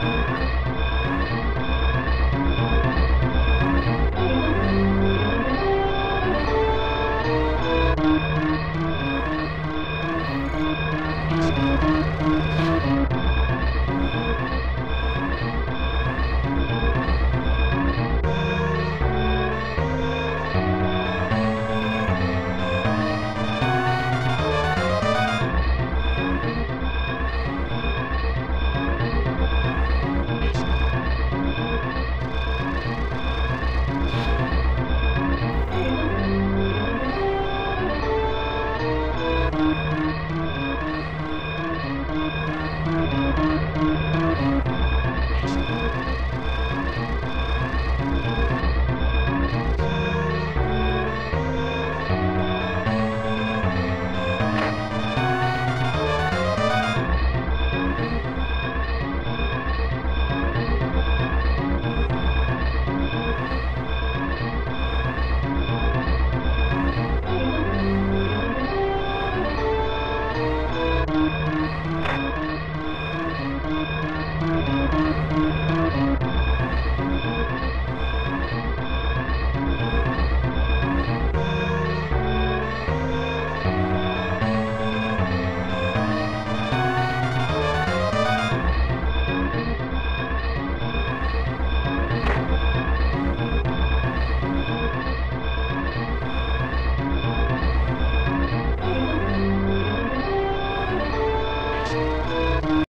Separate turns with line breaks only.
Música